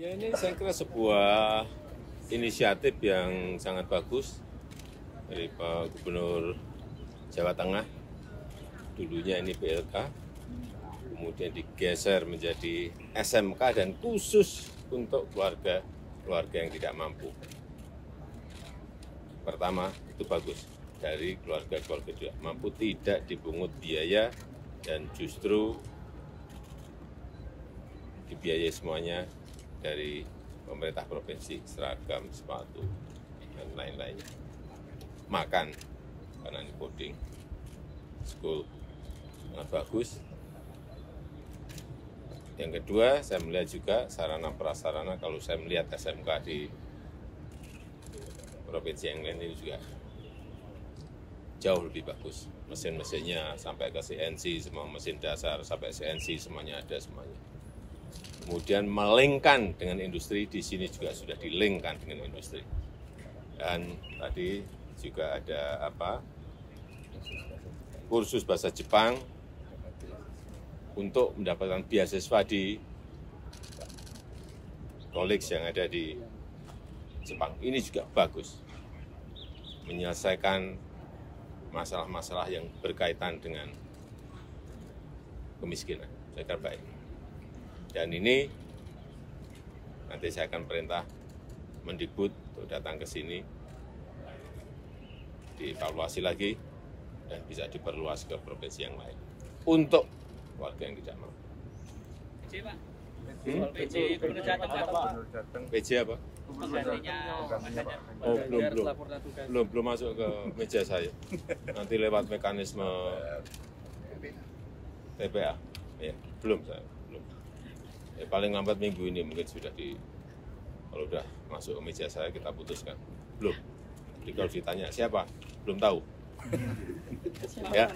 Ya ini saya kira sebuah inisiatif yang sangat bagus dari Pak Gubernur Jawa Tengah. Dulunya ini PLK, kemudian digeser menjadi SMK dan khusus untuk keluarga keluarga yang tidak mampu. Pertama itu bagus dari keluarga-keluarga tidak mampu tidak dipungut biaya dan justru dibiayai semuanya dari pemerintah provinsi, seragam, sepatu, dan lain-lainnya. Makan, karena ini coding, school, sangat bagus. Yang kedua, saya melihat juga sarana prasarana, kalau saya melihat SMK di provinsi yang lain ini juga jauh lebih bagus. Mesin-mesinnya sampai ke CNC, semua mesin dasar sampai CNC semuanya ada semuanya kemudian melingkan dengan industri di sini juga sudah dilingkan dengan industri. Dan tadi juga ada apa? Kursus bahasa Jepang untuk mendapatkan beasiswa di college yang ada di Jepang. Ini juga bagus. Menyelesaikan masalah-masalah yang berkaitan dengan kemiskinan. Saya kira baik dan ini nanti saya akan perintah mendikbud untuk datang ke sini, dievaluasi lagi, dan bisa diperluas ke provinsi yang lain. Untuk warga yang tidak mampu. PJ Pak. Hmm? PJ Gubernur Jateng Pak. PJ apa? Oh, belum, belum. Belum, belum masuk ke meja saya. Nanti lewat mekanisme TPA. Ya, belum saya. Ya, paling lambat minggu ini mungkin sudah di kalau udah masuk ke meja saya kita putuskan. Belum. Jadi kalau ditanya siapa, belum tahu. Siapa Ya.